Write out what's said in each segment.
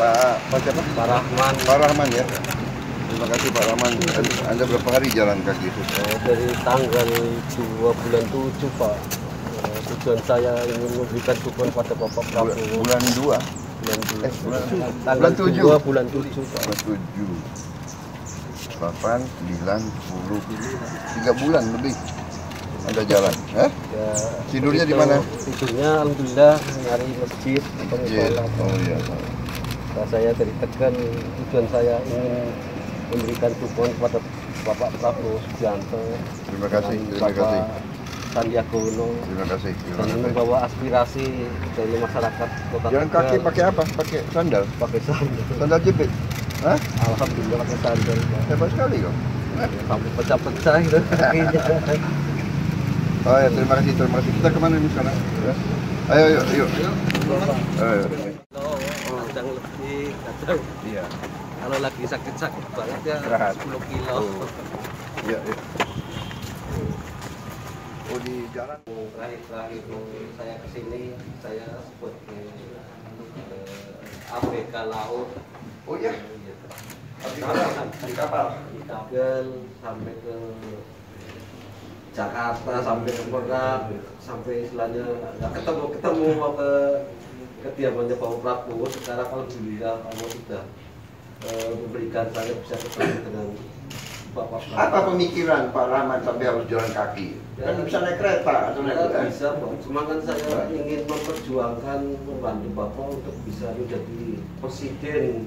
Pak, Pak siapa? Pak Rahman Pak Rahman ya. Terima kasih Pak Rahman. Anda berapa hari jalan kaki itu? eh, dari tanggal 2 bulan 7 Pak. Eh, tujuan saya ingin memberikan dukungan pada Bapak Prabowo. bulan dua, Bulan tujuh. eh, bulan- tanggal bulan tujuh. 2 bulan 7 Pak. bulan tujuh, delapan, sembilan, sepuluh, tiga bulan lebih. Anda jalan, eh? Ya, Tidurnya di mana? Tidurnya alhamdulillah nyari masjid musola. Oh iya. Nah, saya dari Tegal tujuan saya ingin memberikan dukungan kepada Bapak Prabowo Subianto. Terima kasih, terima Bapak kasih. Sandiaga Uno Terima kasih, terima dan kasih. membawa aspirasi dari masyarakat kota Jalan Tegal kaki pakai apa? Pakai sandal? pakai sandal. Sandal jepit? Hah? Alhamdulillah pakai sandal. Hebat sekali kok. Sampai pecah-pecah gitu kakinya. Oh ya, terima kasih, terima kasih. Kita ke mana nih sekarang? Ya. Ayo, ayo, ayo. Ayo. Kadang Iya. kalau lagi sakit-sakit banget ya Istirahat. 10 kilo. Oh. Iya, iya. Oh, di jalan. Terakhir-terakhir saya ke sini, saya sebagai eh, ABK laut. Oh iya? Iya. Di kapal? Di kapal? Di Kabel sampai ke Jakarta sampai ke Merak sampai istilahnya nggak ketemu ketemu mau ke kediamannya Bapak Prabowo sekarang alhamdulillah Allah sudah eh, memberikan saya bisa ketemu dengan Bapak Prabowo. Apa pemikiran Pak Rahman sampai harus jalan kaki? Kan bisa naik kereta atau naik Nggak kereta. bisa Pak, cuma kan saya ingin memperjuangkan membantu Bapak untuk bisa menjadi presiden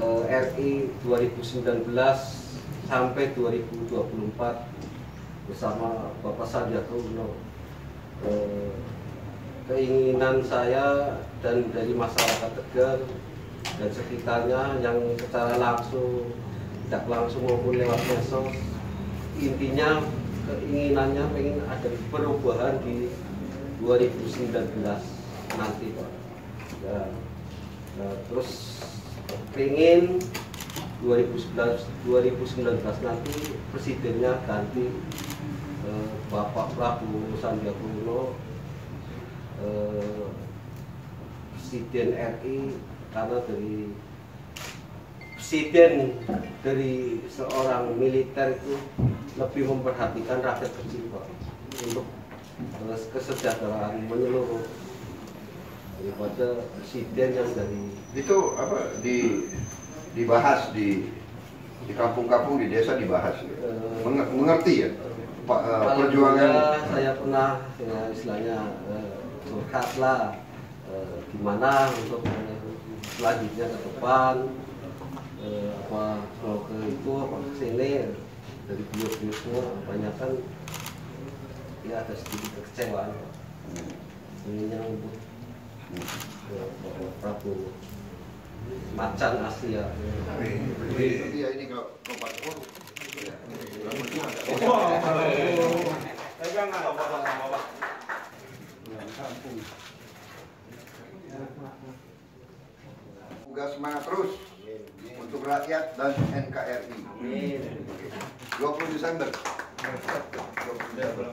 eh, RI 2019 sampai 2024 bersama Bapak Sandiaga Uno. Eh, keinginan saya dan dari masyarakat Tegal dan sekitarnya yang secara langsung tidak langsung maupun lewat medsos intinya keinginannya pengen ada perubahan di 2019 nanti Pak. Ya, nah, terus pengen 2019 2019 nanti presidennya ganti eh, Bapak Prabowo Sandiaga Uno eh, Presiden RI karena dari presiden dari seorang militer itu lebih memperhatikan rakyat kecil Pak untuk eh, kesejahteraan menyeluruh daripada presiden yang dari Itu apa di dibahas di di kampung-kampung di desa dibahas. ya? eh, Menge- mengerti ya? Pak Paling perjuangan saya pernah ya, istilahnya curhat lah eh, gimana untuk selanjutnya ke depan? Eh, apa mau ke itu apa ke sini? Dari beliau-beliau semua kebanyakan ya ada sedikit kekecewaan Pak. inginnya untuk eh, Prabowo. Macan Asia Iya ini kalau kalau semangat terus untuk rakyat dan NKRI. 20 Desember. 20 Desember.